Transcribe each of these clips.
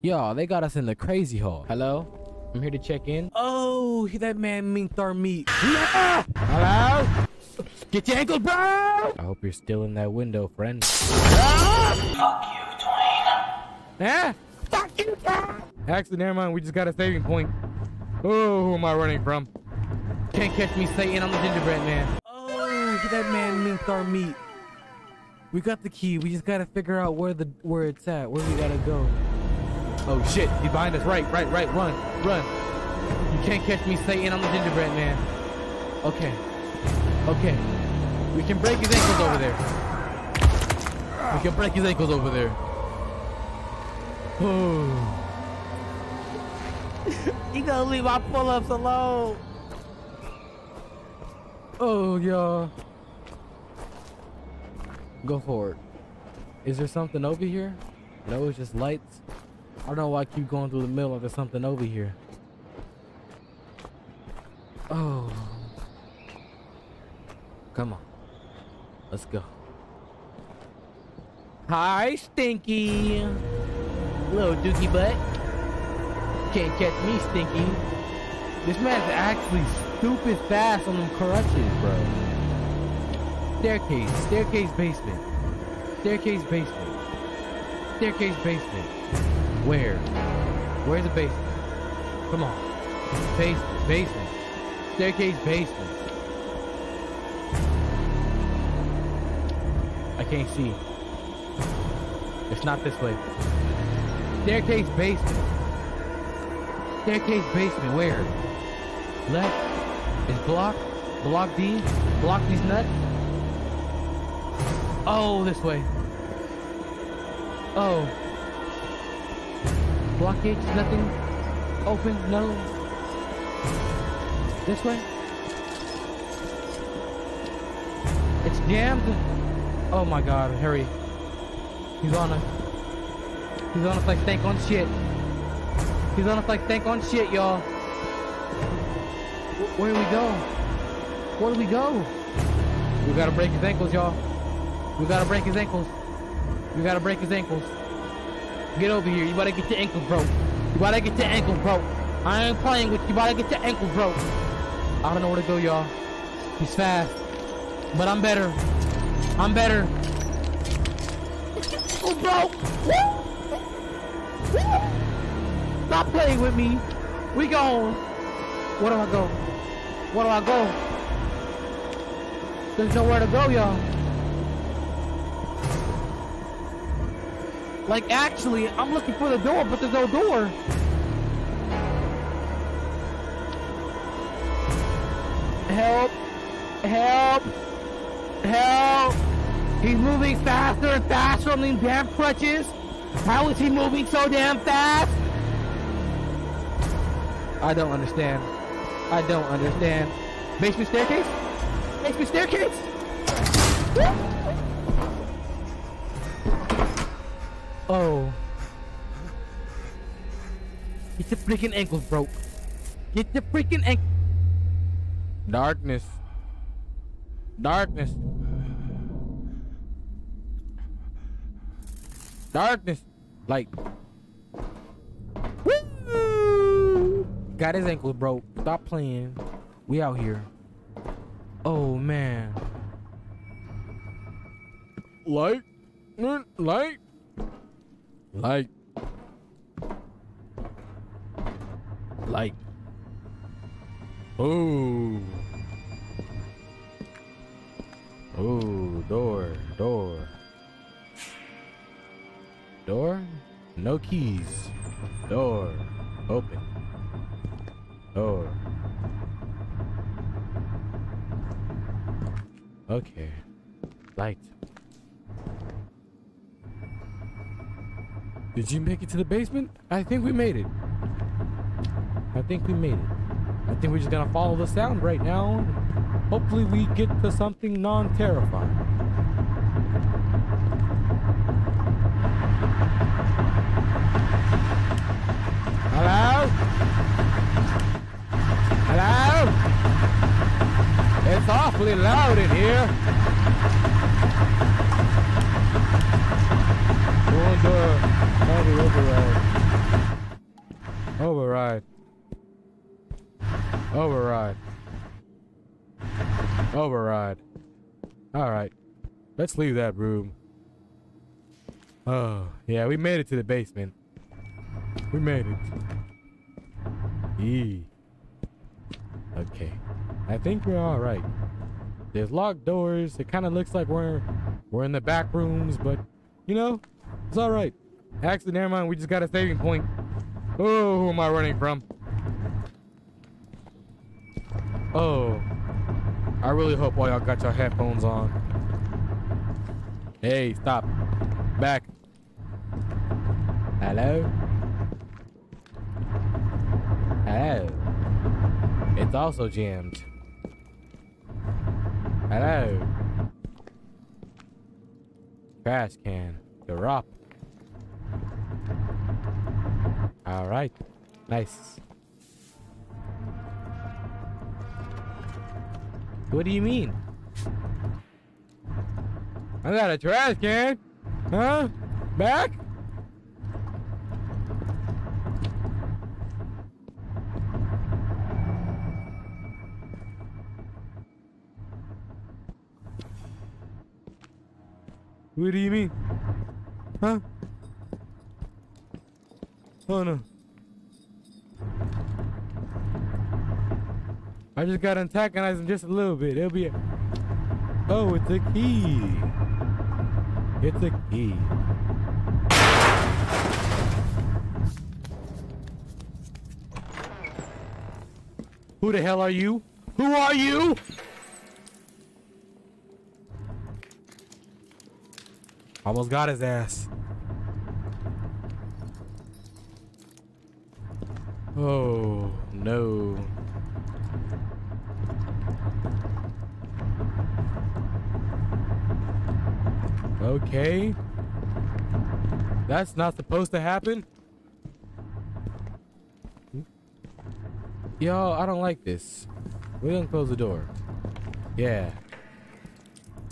Yo, they got us in the crazy hole. Hello? I'm here to check in. Oh, that man minked our meat. Yeah! Hello? Get your ankles, bro! I hope you're still in that window, friend. Fuck you, Dwayne. Eh? Fuck you, Dwayne! Actually, never mind. We just got a saving point. Oh, who am I running from? Can't catch me, Satan. I'm the gingerbread man. Oh, that man minked our meat. We got the key. We just gotta figure out where the where it's at. Where we gotta go. Oh shit! He's behind us. Right, right, right. Run, run. You can't catch me, Satan. I'm the gingerbread man. Okay, okay. We can break his ankles over there. We can break his ankles over there. Oh. you gonna leave my pull-ups alone? Oh, y'all. Go for it. Is there something over here? No, it's just lights. I don't know why I keep going through the middle of something over here. Oh. Come on. Let's go. Hi, Stinky. Little dookie butt. Can't catch me, Stinky. This man's actually stupid fast on them crutches, bro. Staircase, staircase basement. Staircase basement. Staircase basement. Where? Where's the basement? Come on. Basement, basement. Staircase basement. I can't see. It's not this way. Staircase basement. Staircase basement, where? Left? Is block? Block D? Block these nuts? Oh, this way. Oh. Blockage, nothing. Open, no. This way. It's jammed. Oh my god, hurry. He's on us. He's on us like stank on shit. He's on us like stank on shit, y'all. Where do we go? Where do we go? We gotta break his ankles, y'all. We gotta break his ankles. We gotta break his ankles. Get over here. You gotta get your ankle broke. You gotta get your ankle broke. I ain't playing with you. You get your ankle broke. I don't know where to go, y'all. He's fast. But I'm better. I'm better. Oh, bro. Stop playing with me. We gone. Where do I go? Where do I go? There's nowhere to go, y'all. Like, actually, I'm looking for the door, but there's no door. Help! Help! Help! He's moving faster and faster on these damn crutches. How is he moving so damn fast? I don't understand. I don't understand. Basement staircase? Basement staircase? Oh. Get your freaking ankles broke. Get your freaking ankle. Darkness. Darkness. Darkness. Like. Woo! Got his ankles broke. Stop playing. We out here. Oh man. Light. Light. Light. Light. Oh. Oh, door, door. Door? No keys. Door. Open. Door. Okay. Light. Did you make it to the basement? I think we made it. I think we made it. I think we're just gonna follow the sound right now. Hopefully we get to something non-terrifying. Hello? Hello? It's awfully loud in here. Going uh, override. Override. Override. Override. Alright. Let's leave that room. Oh, yeah, we made it to the basement. We made it. Eee. Okay. I think we're alright. There's locked doors. It kind of looks like we're we're in the back rooms, but you know, it's alright. Actually, never mind. We just got a saving point. Oh, who am I running from? Oh. I really hope all y'all got your headphones on. Hey, stop. Back. Hello? Hello? It's also jammed. Hello? Trash can. Drop. Alright. Nice. What do you mean? I got a trash can. Huh? Back? What do you mean? Huh? No. I just gotta antagonize him just a little bit. It'll be. A... Oh, it's a key. It's a key. Who the hell are you? Who are you? Almost got his ass. Oh, no. Okay. That's not supposed to happen. Yo, I don't like this. We're gonna close the door. Yeah.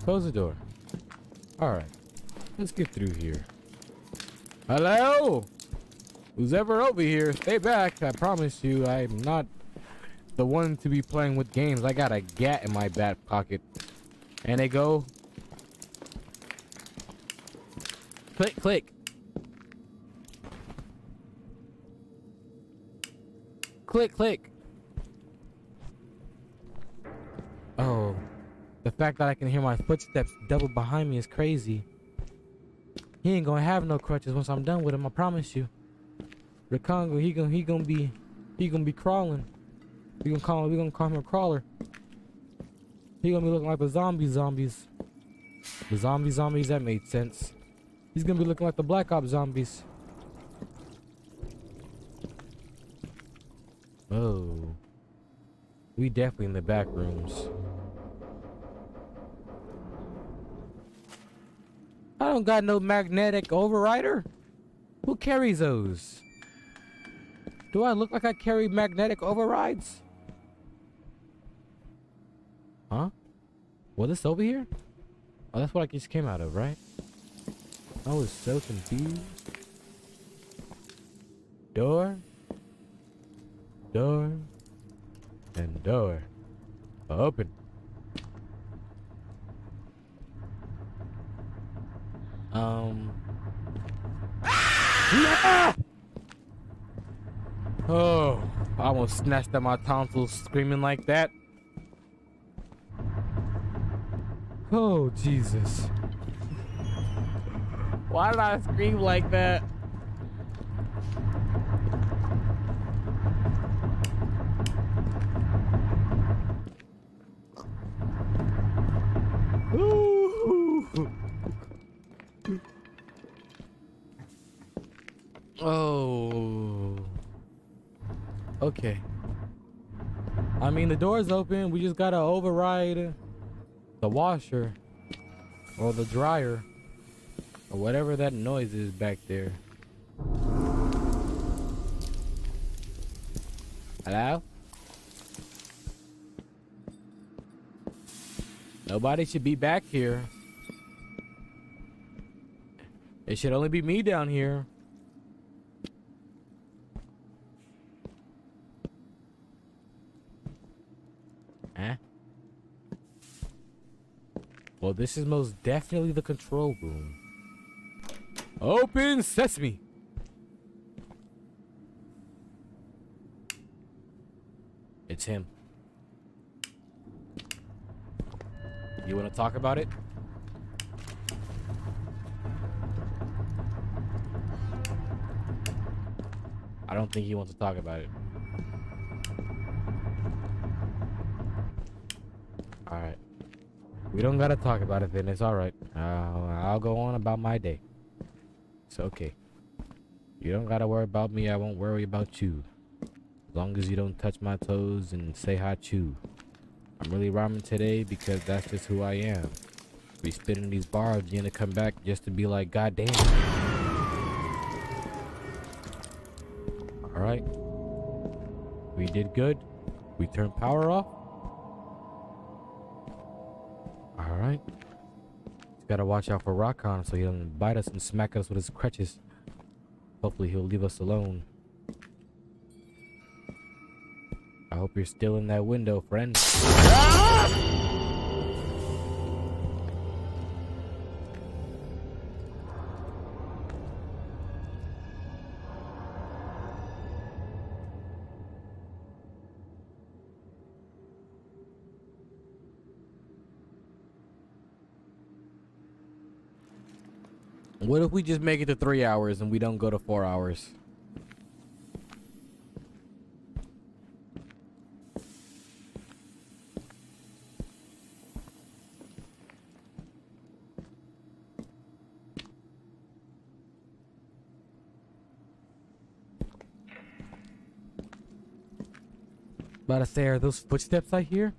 Close the door. Alright. Let's get through here. Hello? Who's ever over here, stay back. I promise you, I'm not the one to be playing with games. I got a gat in my back pocket. And they go Click, click. Click, click. Oh. The fact that I can hear my footsteps double behind me is crazy. He ain't gonna have no crutches once I'm done with him, I promise you. The Congo, he gonna he gonna be he gonna be crawling. We gonna call him we gonna call him a crawler. He gonna be looking like the zombie zombies. The zombie zombies that made sense. He's gonna be looking like the Black Ops zombies. Oh. We definitely in the back rooms. I don't got no magnetic overrider. Who carries those? Do I look like I carry magnetic overrides? Huh? Well, this over here? Oh, that's what I just came out of, right? I was so confused. Door, door, and door. Open. Um. Ah! Oh, I almost snatched at my tonsils screaming like that. Oh, Jesus. Why did I scream like that? Okay. I mean, the door's open. We just gotta override the washer or the dryer. Or whatever that noise is back there. Hello? Nobody should be back here. It should only be me down here. Well, this is most definitely the control room. Open sesame. It's him. You want to talk about it? I don't think he wants to talk about it. Alright. We don't gotta talk about it then. It's alright. I'll, I'll go on about my day. It's okay. You don't gotta worry about me. I won't worry about you. As long as you don't touch my toes and say hi chew. I'm really rhyming today because that's just who I am. Be spitting these bars, you're gonna come back just to be like, God damn. Alright. We did good. We turned power off. Alright. Just gotta watch out for Rakan so he doesn't bite us and smack us with his crutches. Hopefully he'll leave us alone. I hope you're still in that window, friend. Ah! What if we just make it to three hours and we don't go to four hours? About to say, are those footsteps I hear?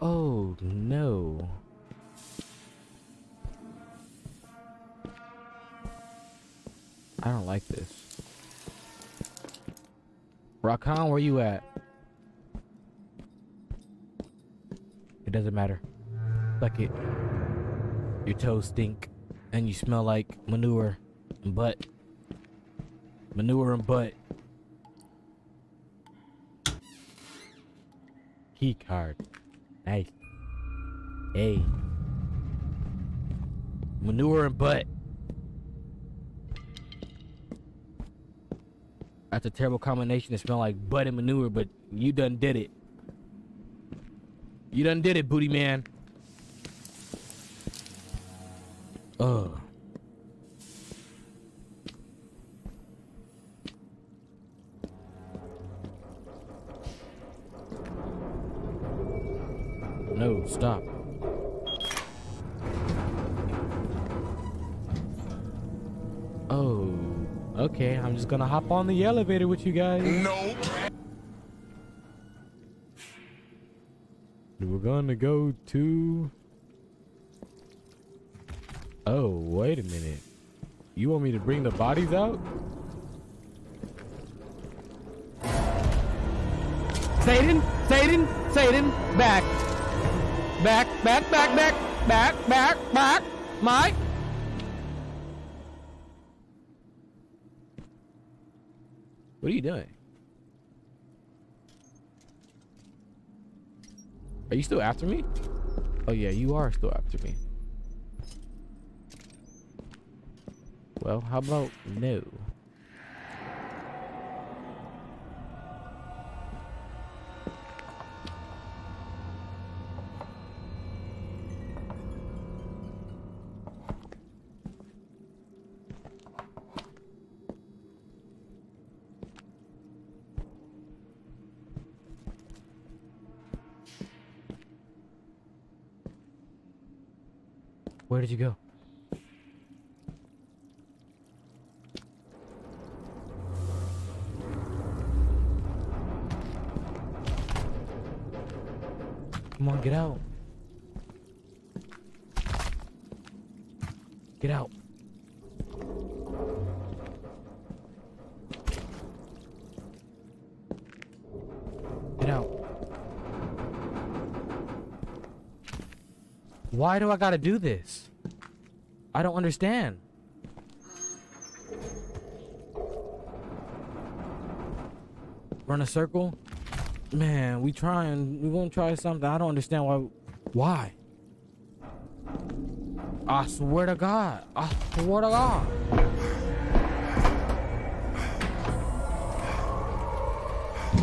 Oh, no. I don't like this. Rakan, where you at? It doesn't matter. Fuck it. Your toes stink. And you smell like manure and butt. Manure and butt. Key card. Nice. Hey. Manure and butt. That's a terrible combination to smell like butt and manure, but you done did it. You done did it, booty man. Gonna hop on the elevator with you guys. No. We're gonna go to. Oh, wait a minute. You want me to bring the bodies out? Satan, Satan, Satan, back. Back, back, back, back, back, back, back. Mike. What are you doing? Are you still after me? Oh yeah, you are still after me. Well, how about no? Where did you go? Come on, get out. Get out. Get out. Why do I gotta do this? I don't understand. Run a circle? Man, we trying. We won't try something. I don't understand why. Why? I swear to God. I swear to God.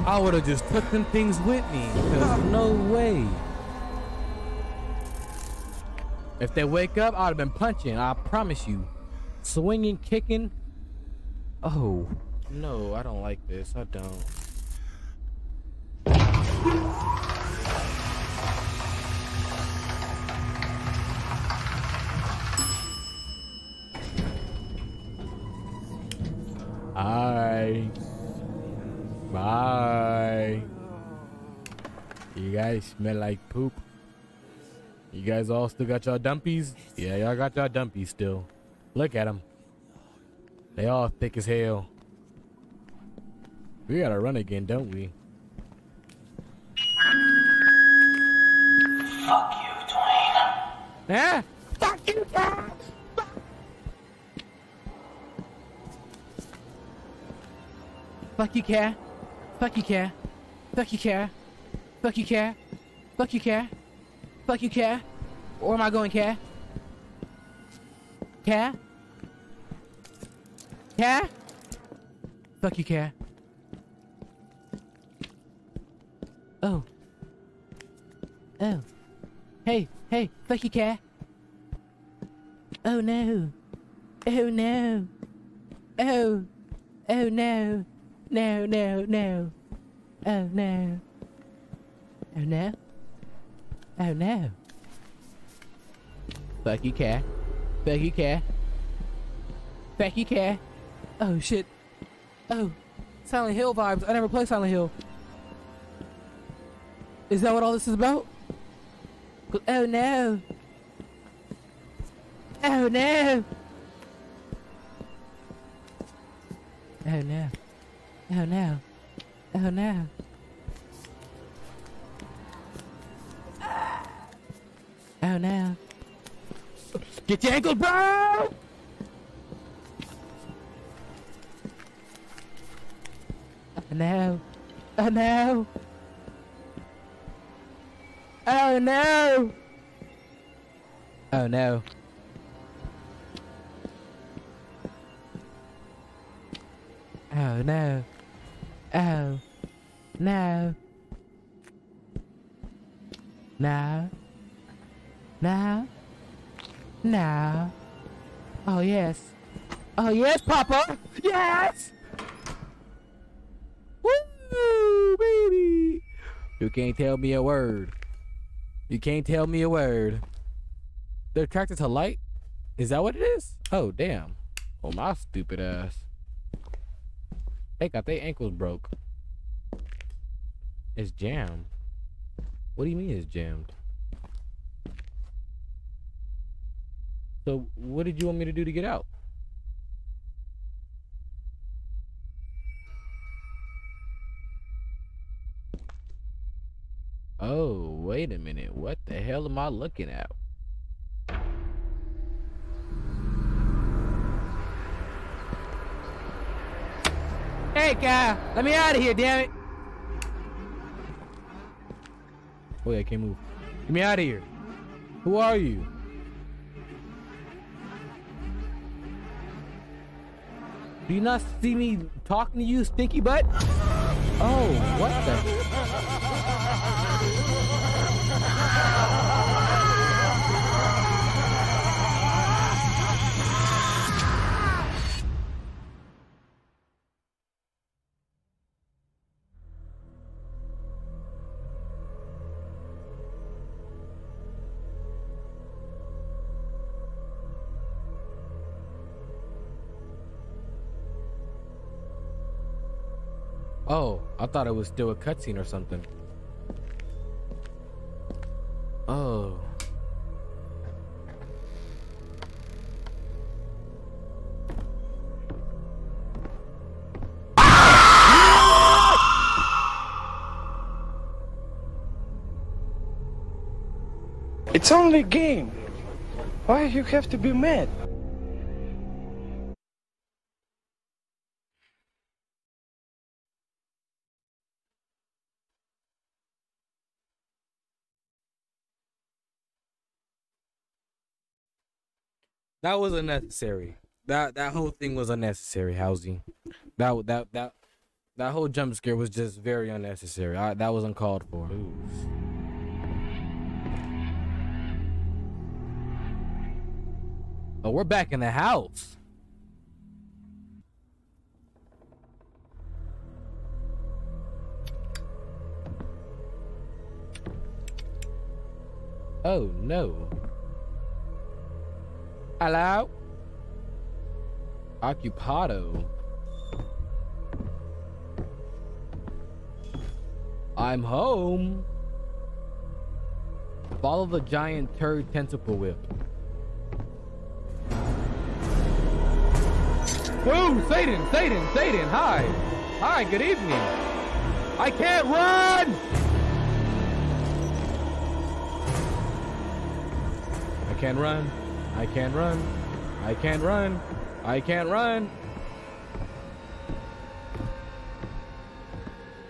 I would have just took them things with me. Cause no way. If they wake up, I'd have been punching. I promise you. Swinging, kicking. Oh. No, I don't like this. I don't. Hi. Bye. You guys smell like poop. You guys all still got y'all dumpies? Yeah, y'all got y'all dumpies still. Look at them. They all thick as hell. We gotta run again, don't we? Fuck you, Dwayne. Yeah? Fuck you, Dad! Fuck you, Care. Fuck you, Care. Fuck you, Care. Fuck you, Care. Fuck you, Care. Fuck you, Care. Where am I going, Care? Care? Care? Fuck you, Care. Oh. Oh. Hey, hey, fuck you, Care. Oh no. Oh no. Oh. Oh no. No, no, no. Oh no. Oh no. Oh no. Fuck you, Care. Fuck you, Care. Fuck you, Care. Oh shit. Oh. Silent Hill vibes. I never played Silent Hill. Is that what all this is about? Oh no. Oh no. Oh no. Oh no. Oh no. Oh no. Get your ankles, bro! Oh no. Oh no. Oh no. Oh no. Oh no. Oh. No. No. No. No. Oh yes. Oh yes, Papa. Yes. Woo, baby. You can't tell me a word. You can't tell me a word. They're attracted to light? Is that what it is? Oh damn. Oh my stupid ass. They got their ankles broke. It's jammed. What do you mean it's jammed? So what did you want me to do to get out? Oh, wait a minute. What the hell am I looking at? Hey, guy. let me out of here, damn it. Oh, yeah, I can't move. Get me out of here. Who are you? Do you not see me talking to you, stinky butt? Oh, what the? I thought it was still a cutscene or something. Oh. It's only a game. Why you have to be mad? That was unnecessary. That that whole thing was unnecessary, Housey. That that that that whole jump scare was just very unnecessary. I, that was uncalled for. Oh, we're back in the house. Oh no. Hello? Occupado. I'm home. Follow the giant turd tentacle whip. Whoa, Satan, Satan, Satan, hi. Hi, good evening. I can't run! I can't run. I can't run. I can't run. I can't run.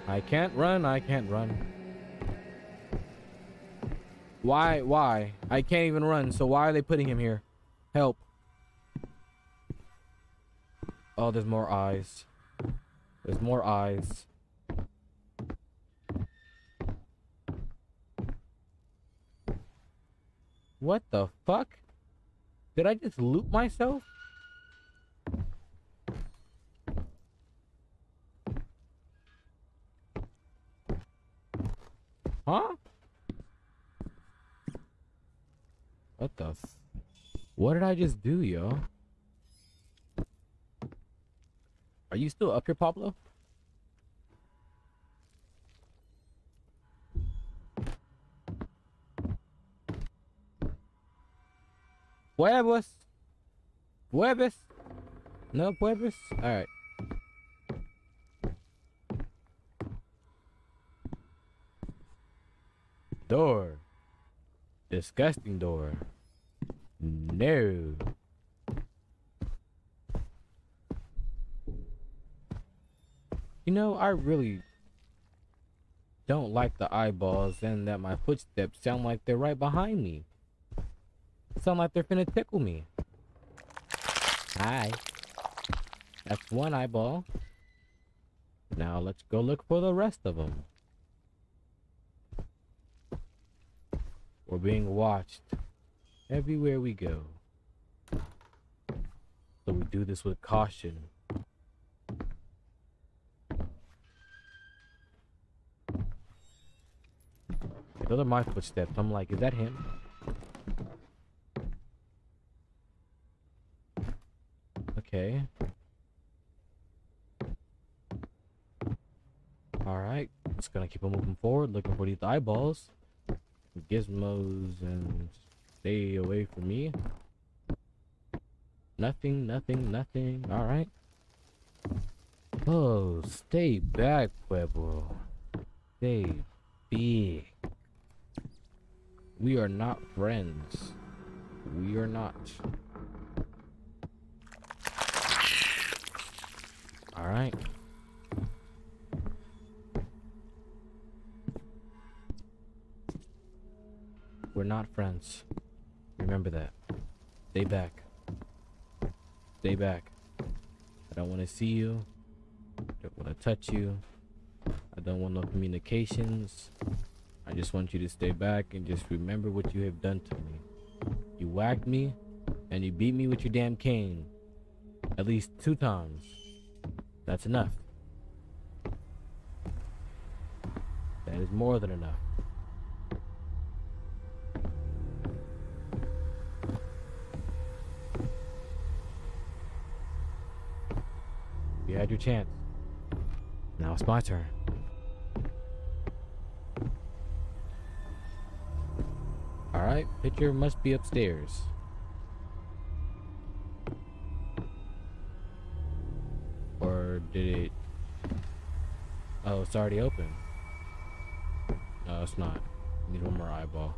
I can't run. I can't run. Why? Why? I can't even run. So why are they putting him here? Help. Oh, there's more eyes. There's more eyes. What the fuck? Did I just loot myself? Huh? What the What did I just do, yo? Are you still up here, Pablo? Huevos. Huevos. No huevos? Alright. Door. Disgusting door. No. You know, I really don't like the eyeballs and that my footsteps sound like they're right behind me. Sound like they're finna tickle me. Hi. That's one eyeball. Now let's go look for the rest of them. We're being watched everywhere we go. So we do this with caution. Those are my footsteps. I'm like, is that him? Okay. Alright. Just gonna keep on moving forward, looking for these eyeballs. Gizmos and stay away from me. Nothing, nothing, nothing. Alright. Oh, stay back, Pueblo. Stay big. We are not friends. We are not. We're not friends. Remember that. Stay back. Stay back. I don't want to see you. I don't want to touch you. I don't want no communications. I just want you to stay back and just remember what you have done to me. You whacked me and you beat me with your damn cane. At least two times. That's enough. That is more than enough. You had your chance. Now it's my turn. Alright, picture must be upstairs. Did it... Oh, it's already open. No, it's not. Need one more eyeball.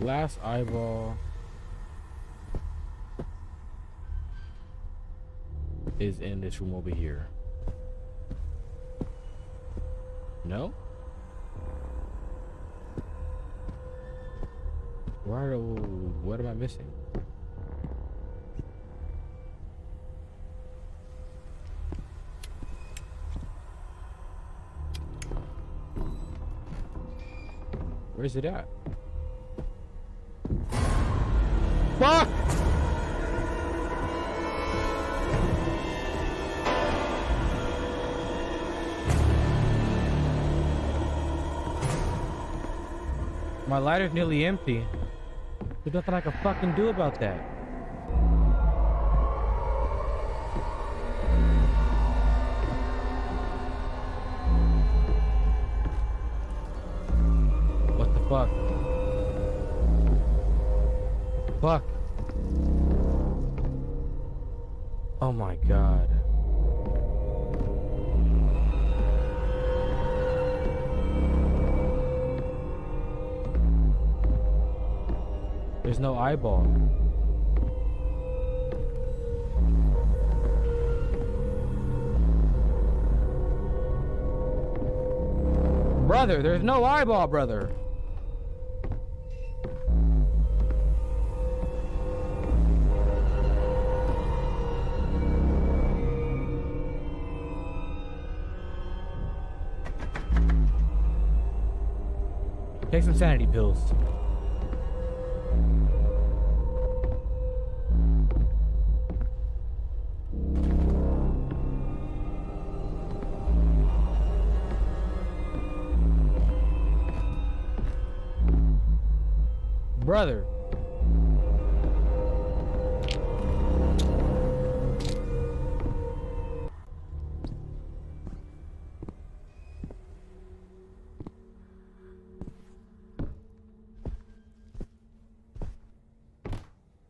Last eyeball is in this room over here. No? What am I missing? Where's it at? Fuck! My lighter's nearly empty. There's nothing I can fucking do about that. Brother, there's no eyeball, brother. Take some sanity pills. Brother.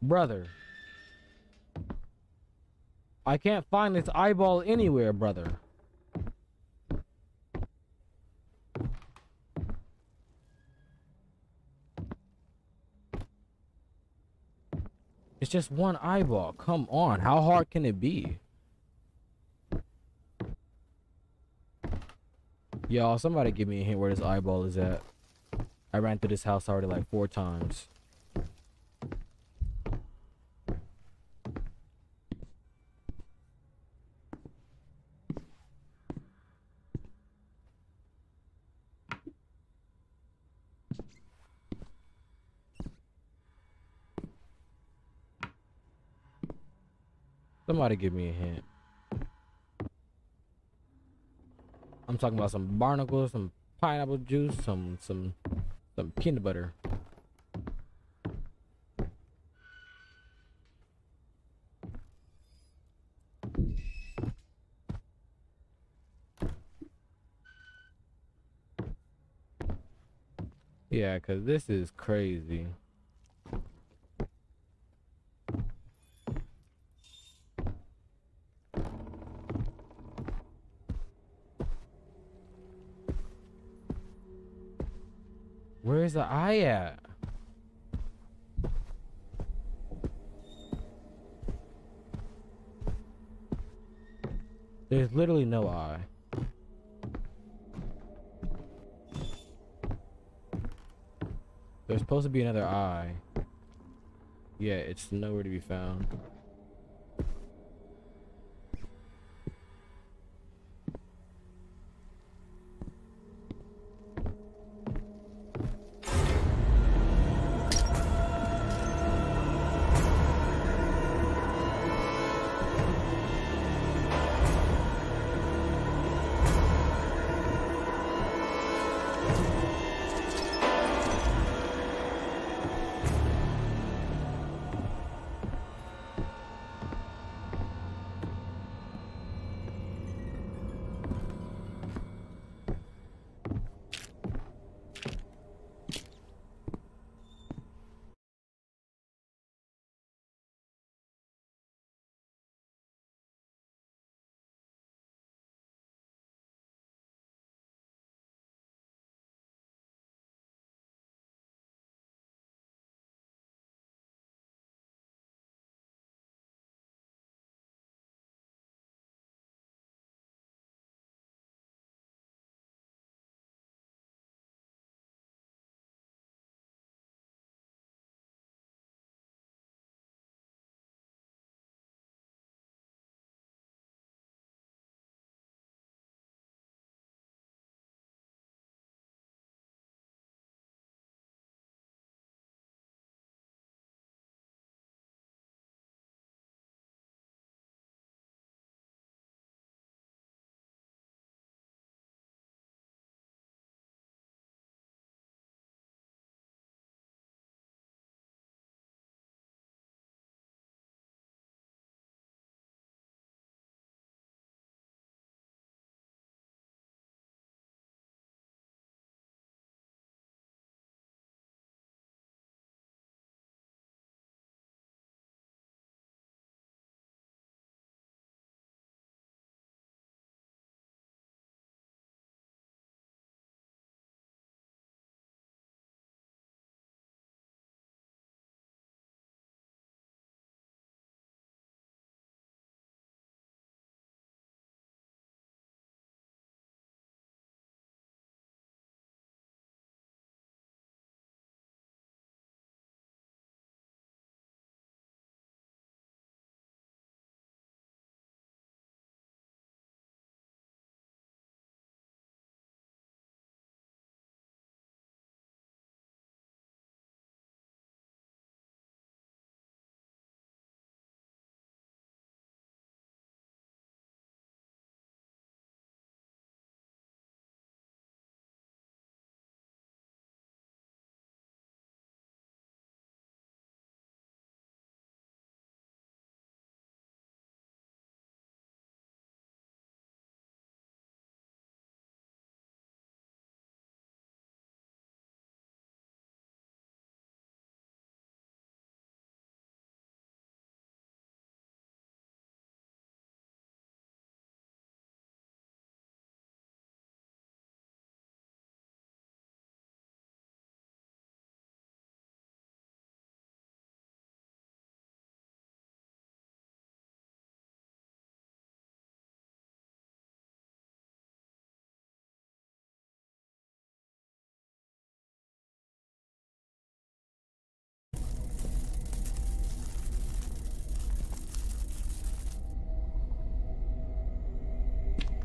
Brother. I can't find this eyeball anywhere, brother. It's just one eyeball. Come on. How hard can it be? Y'all, somebody give me a hint where this eyeball is at. I ran through this house already like four times. Somebody give me a hint. I'm talking about some barnacles, some pineapple juice, some some some peanut butter. Yeah, cause this is crazy. The eye at? There's literally no eye. There's supposed to be another eye. Yeah, it's nowhere to be found.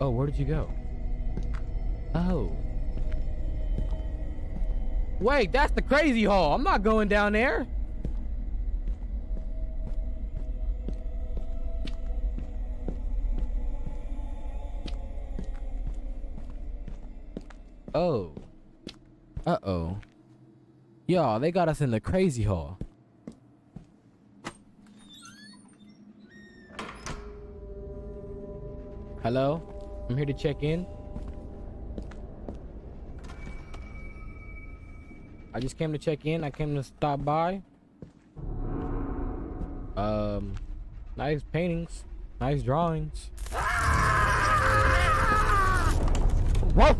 Oh, where did you go? Oh. Wait, that's the crazy hall. I'm not going down there. Oh. Uh-oh. Y'all, they got us in the crazy hall. Hello? I'm here to check in. I just came to check in. I came to stop by. Um, nice paintings, nice drawings. Whoa!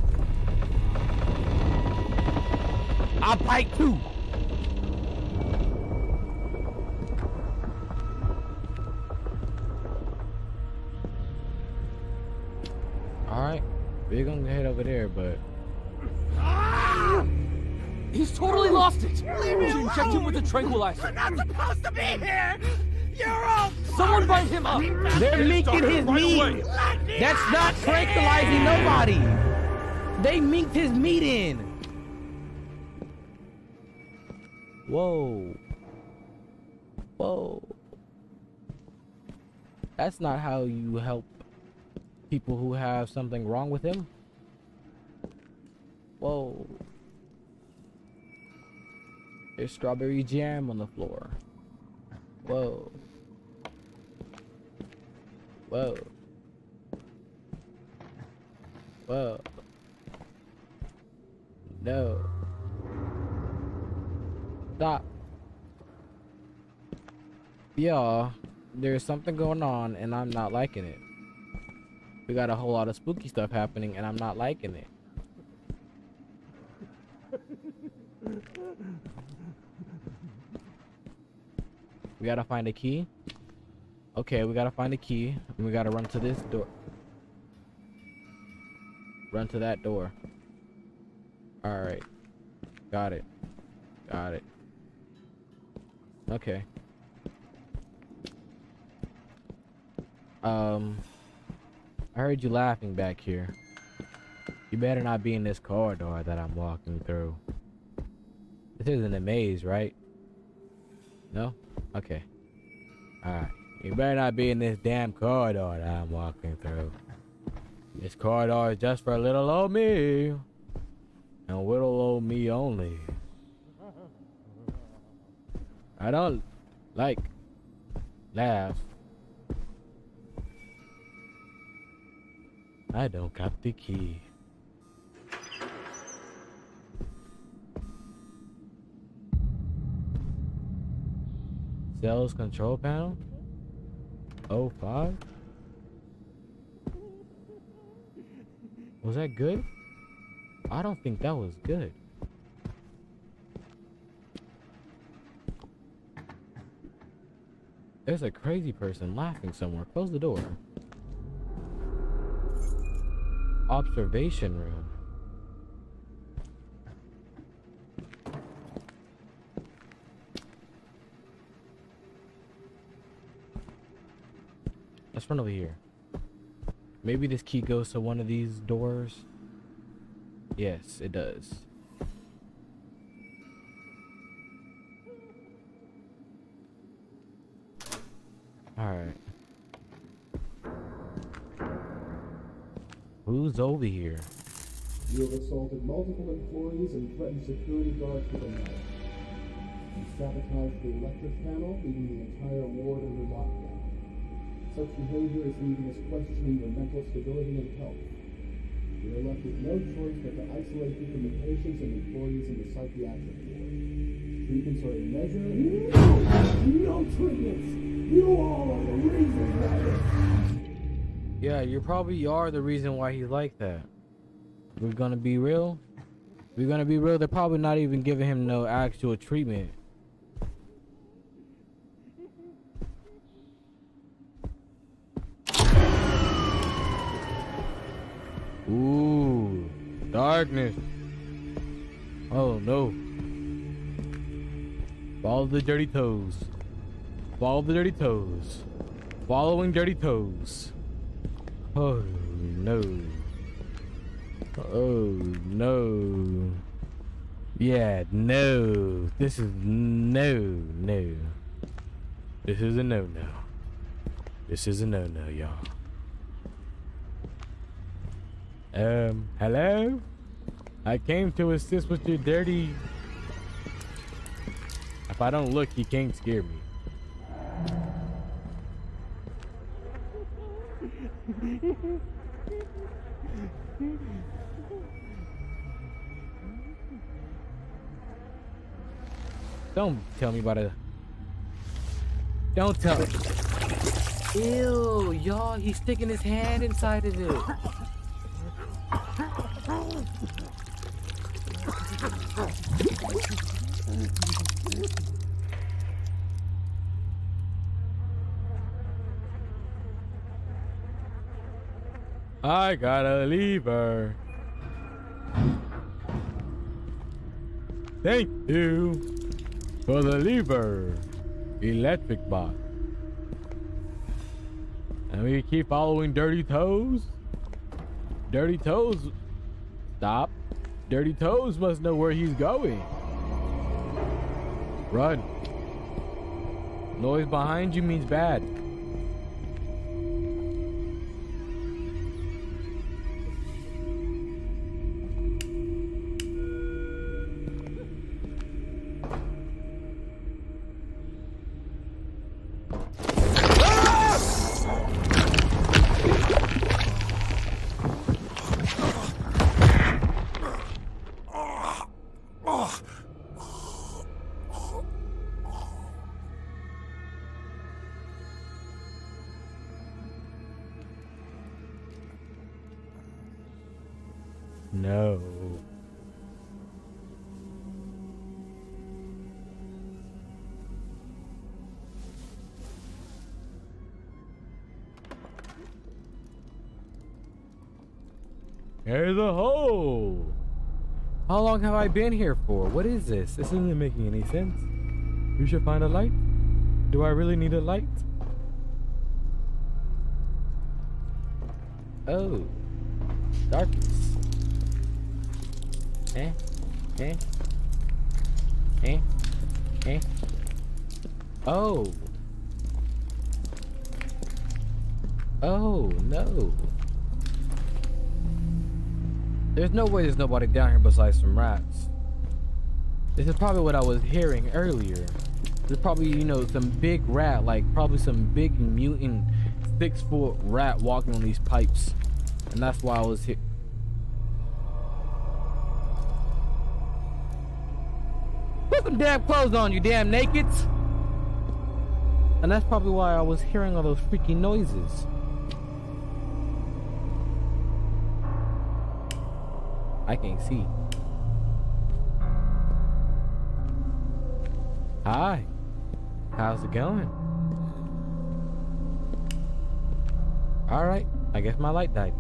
I'll bite too. Alright, we're gonna head over there, but He's totally lost it. Leave me inject him with a tranquilizer. We're not supposed to be here! You're all Someone bind him up. they're minking his meat. That's not tranquilizing nobody. They minked his meat in. Whoa. Whoa. That's not how you help people who have something wrong with them. Whoa. There's strawberry jam on the floor. Whoa. Whoa. Whoa. No. Stop. Yeah, there's something going on and I'm not liking it. We got a whole lot of spooky stuff happening and I'm not liking it. We gotta find a key. Okay, we gotta find a key. And we gotta run to this door. Run to that door. Alright. Got it. Got it. Okay. Um, I heard you laughing back here. You better not be in this corridor that I'm walking through. This isn't a maze, right? No? Okay. Alright. You better not be in this damn corridor that I'm walking through. This corridor is just for little old me. And little old me only. I don't like laugh. I don't got the key. Cells control panel? Oh five? Was that good? I don't think that was good. There's a crazy person laughing somewhere. Close the door. Observation room. Let's run over here. Maybe this key goes to one of these doors. Yes, it does. Alright. Who's over here? You have assaulted multiple employees and threatened security guards with a knife. You sabotaged the electric panel, leaving the entire ward under lockdown. Such behavior is leaving us questioning your mental stability and health. We are left with no choice but to isolate you from the patients and employees in the psychiatric ward. Treatments are a measure. No treatments! You all are the reason why Yeah, you probably are the reason why he's like that. We're gonna be real. We're gonna be real. They're probably not even giving him no actual treatment. Ooh, darkness. Oh no. Follow the dirty toes. Follow the dirty toes. Following dirty toes. Oh no. Oh no. Yeah, no. This is no, no. This is a no-no. This is a no-no, y'all. Um, hello? I came to assist with your dirty... If I don't look, he can't scare me. Don't tell me about it. Don't tell me. Ew, y'all, he's sticking his hand inside of it. I got a lever. Thank you for the lever, electric bot. And we keep following Dirty Toes. Dirty Toes, stop. Dirty Toes must know where he's going. Run. Noise behind you means bad. Long have I been here for? What is this? This isn't making any sense. You should find a light. Do I really need a light? Oh. Darkness. Eh? Eh? Eh? Eh? Oh. Oh, no. There's no way there's nobody down here besides some rats. This is probably what I was hearing earlier. There's probably, you know, some big rat, like probably some big mutant six foot rat walking on these pipes. And that's why I was here. Put some damn clothes on, you damn nakeds! And that's probably why I was hearing all those freaky noises. I can't see. Hi. How's it going? Alright, I guess my light died.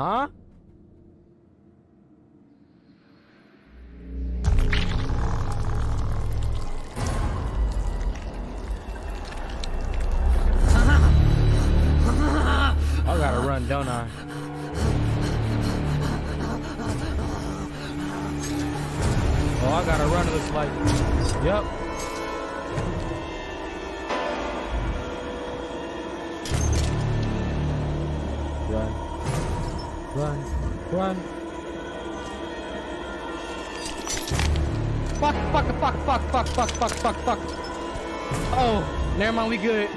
Huh? I gotta run, don't I? Oh, I gotta run to this light. Yep. Run. Fuck, fuck, fuck, fuck, fuck, fuck, fuck, fuck, fuck. Oh, never mind, we good.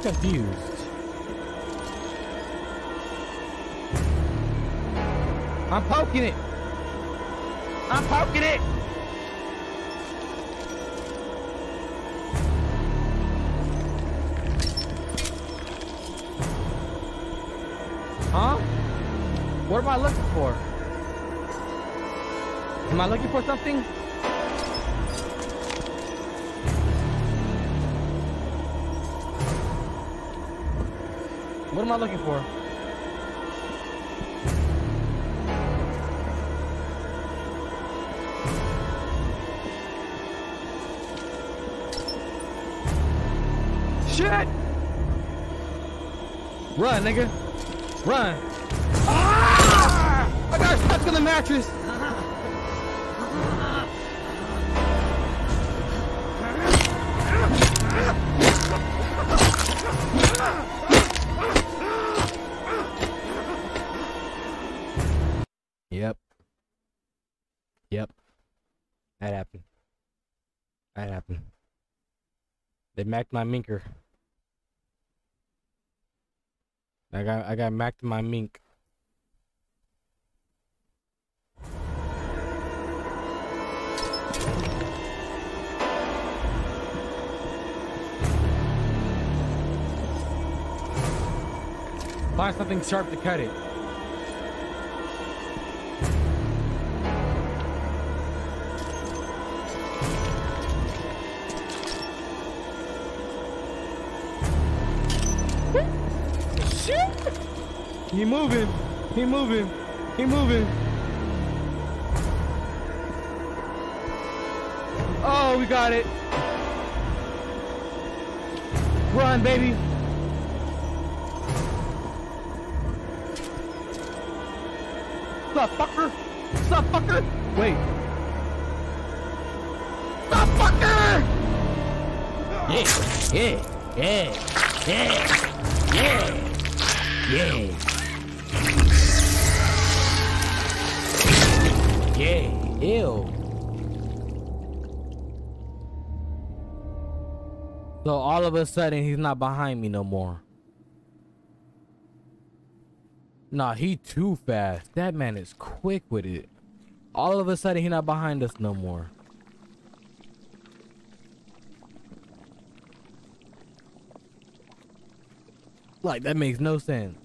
I'm confused. I'm poking it. I'm poking it. Huh? What am I looking for? Am I looking for something? What am I looking for? Shit! Run, nigga. Run. Ah! I got stuck on the mattress. Macked my minker. I got I got macked my mink. Find something sharp to cut it. He moving. He moving. He moving. Oh, we got it. Run, baby. Stop, fucker. Stop, fucker. Wait. Stop, fucker. Yeah, yeah, yeah, yeah, yeah, yeah. Yeah, ew. So all of a sudden he's not behind me no more. Nah, he too fast. That man is quick with it. All of a sudden he not behind us no more. Like that makes no sense.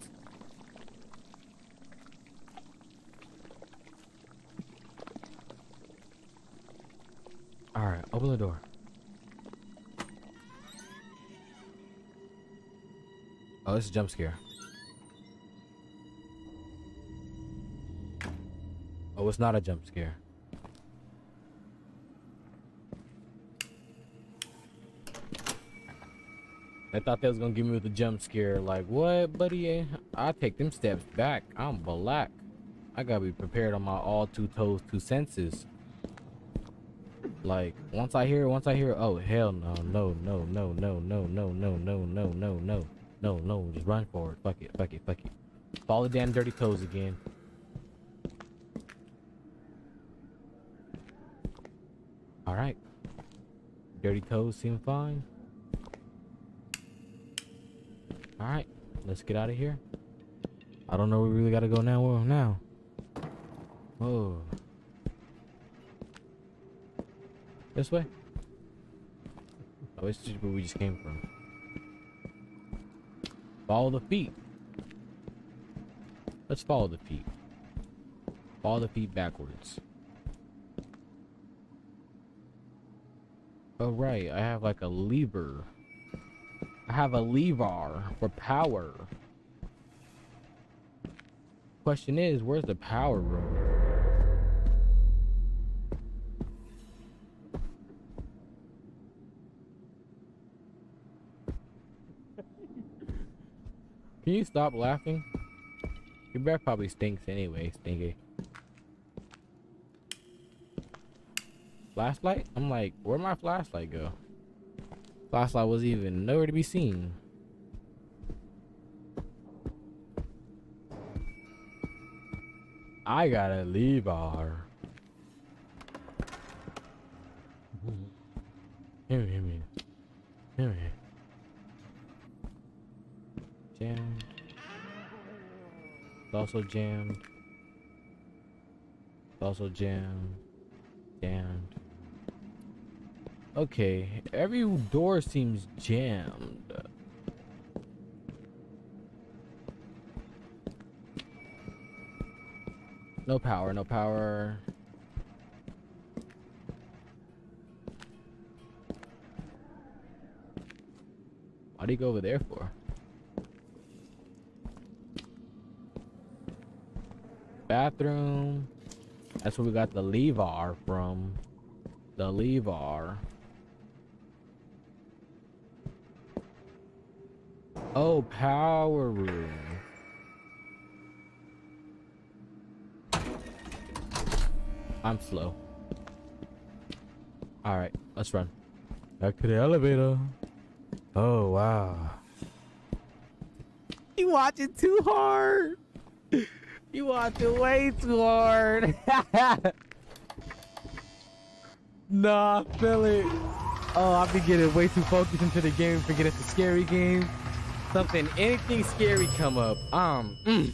All right, open the door. Oh, it's a jump scare. Oh, it's not a jump scare. I thought they was gonna give me with a jump scare. Like, what, buddy? I take them steps back. I'm black. I gotta be prepared on my all two toes, two senses. Like, once I hear, once I hear, oh hell no, no, no, no, no, no, no, no, no, no, no, no, no, no, just run forward. Fuck it, fuck it, fuck it. Follow damn dirty toes again. All right. Dirty toes seem fine. All right, let's get out of here. I don't know where we really gotta go now. Whoa, now. Oh. This way? Oh, it's just where we just came from. Follow the feet. Let's follow the feet. Follow the feet backwards. Oh, right. I have like a lever. I have a lever for power. Question is, where's the power room? Can you stop laughing? Your breath probably stinks anyway, stinky. Flashlight? I'm like, where'd my flashlight go? Flashlight was even nowhere to be seen. I gotta leave our. Here, here, here. Here, here. Jammed. It's also jammed. Also jammed. Jammed. Okay, every door seems jammed. No power, no power. Why do you go over there for? Bathroom. That's where we got the Levar from. The Levar. Oh, power room. I'm slow. All right, let's run. Back to the elevator. Oh, wow. You watching too hard. You watching way too hard. nah, I it. Oh, I'll be getting way too focused into the game, forget it's a scary game. Something, anything scary come up. Um, mm.